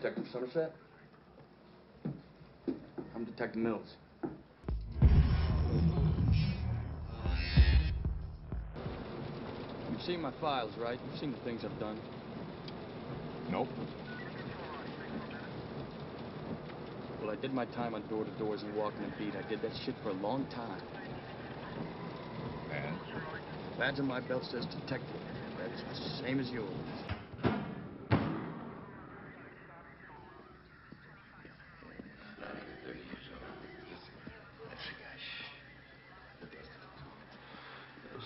Detective Somerset? I'm Detective Mills. You've seen my files, right? You've seen the things I've done. Nope. Well, I did my time on door-to-doors and walking a beat. I did that shit for a long time. And? Badge on my belt says detective. That's the same as yours.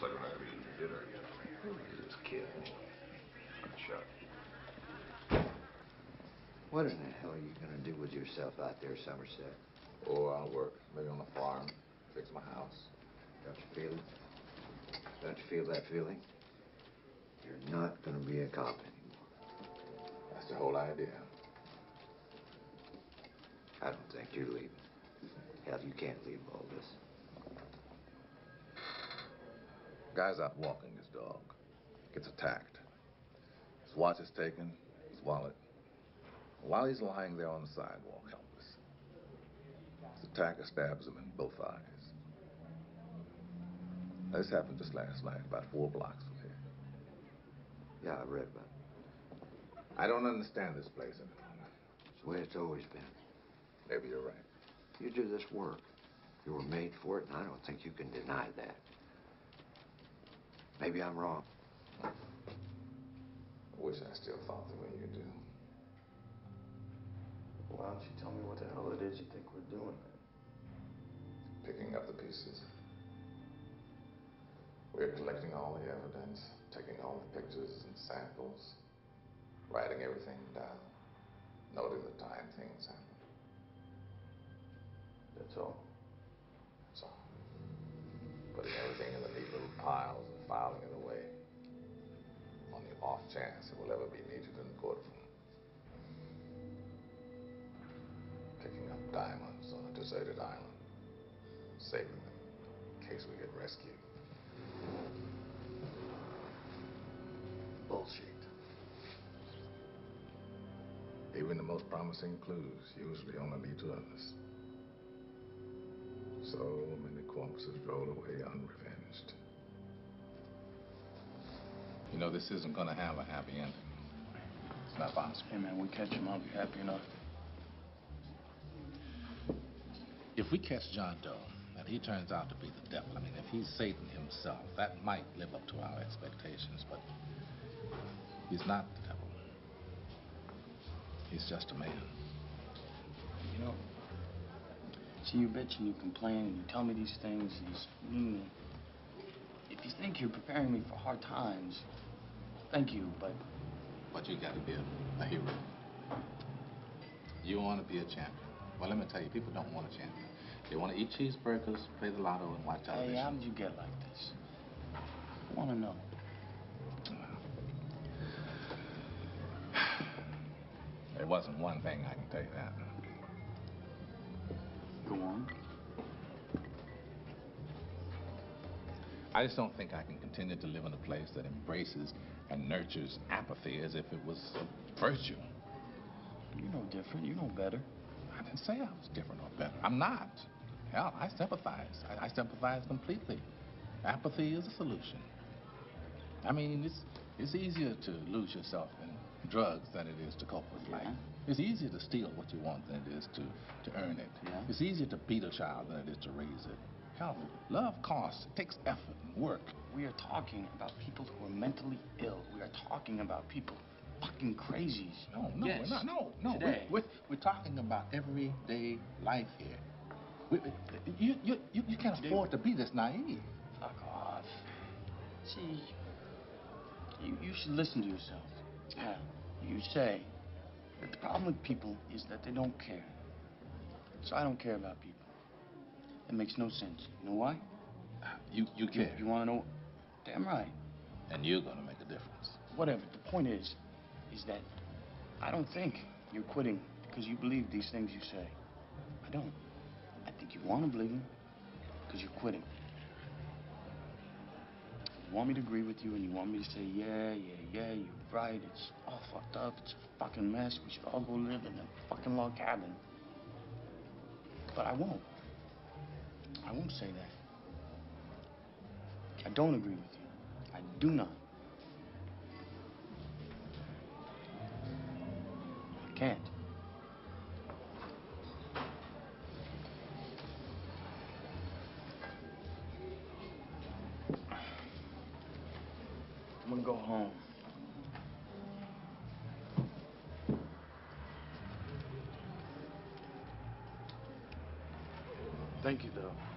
Like eating dinner again. This kid. Shot. What in the hell are you gonna do with yourself out there, Somerset? Oh, I'll work. Maybe on the farm. Fix my house. Don't you feel it? Don't you feel that feeling? You're not gonna be a cop anymore. That's the whole idea. I don't think you're leaving. Hell, you can't leave all this. Guy's out walking his dog. Gets attacked. His watch is taken, his wallet. While he's lying there on the sidewalk, helpless, his attacker stabs him in both eyes. Now, this happened just last night, about four blocks from here. Yeah, I read about it. I don't understand this place anymore. It's the way it's always been. Maybe you're right. You do this work. You were made for it, and I don't think you can deny that. Maybe I'm wrong. I wish I still thought the way you do. Why don't you tell me what the hell it is you think we're doing? Picking up the pieces. We're collecting all the evidence, taking all the pictures and samples, writing everything down, noting the time things happen. That's all. That's all. Putting everything in the neat little piles filing it away. On the off chance it will ever be needed in the courtroom. Picking up diamonds on a deserted island. Saving them in case we get rescued. Bullshit. Even the most promising clues usually only lead to others. So many corpses roll away unrevenged. You know, this isn't going to have a happy ending. It's not possible. Hey, man, we catch him, I'll be happy enough. If we catch John Doe and he turns out to be the devil, I mean, if he's Satan himself, that might live up to our expectations, but he's not the devil. He's just a man. You know, see, you bitch and you complain and you tell me these things. These, mm, if you think you're preparing me for hard times, thank you, but But you got to be a, a hero. You want to be a champion. Well, let me tell you, people don't want a champion. They want to eat cheeseburgers, play the lotto, and watch television. hey, how did you get like this? I want to know. There wasn't one thing I can tell you that. Go on. I just don't think I can continue to live in a place that embraces and nurtures apathy as if it was a virtue. You know different. You know better. I didn't say I was different or better. I'm not. Hell, I sympathize. I, I sympathize completely. Apathy is a solution. I mean, it's it's easier to lose yourself in drugs than it is to cope with life. Yeah. It's easier to steal what you want than it is to, to earn it. Yeah. It's easier to beat a child than it is to raise it. Hell, love costs. It takes effort and work. We are talking about people who are mentally ill. We are talking about people fucking crazies. No, no, Yes. we're not. No, no. Today. We're, we're, we're talking about everyday life here. We, we- you, you, you, you can't afford to be this naive. Fuck off. See, you, you should listen to yourself. Yeah. You say that the problem with people is that they don't care. So I don't care about people. It makes no sense. You know why? You, you You, care. you want to know? Damn right. and you're going to make a difference. Whatever. The point is, is that I don't think you're quitting because you believe these things you say. I don't. I think you want to believe them because you're quitting. You want me to agree with you and you want me to say, yeah, yeah, yeah, you're right, it's all fucked up, it's a fucking mess, we should all go live in a fucking log cabin. But I won't. I won't say that. I don't agree with you. I do not. I can't. I'm gonna go home. Thank you, though.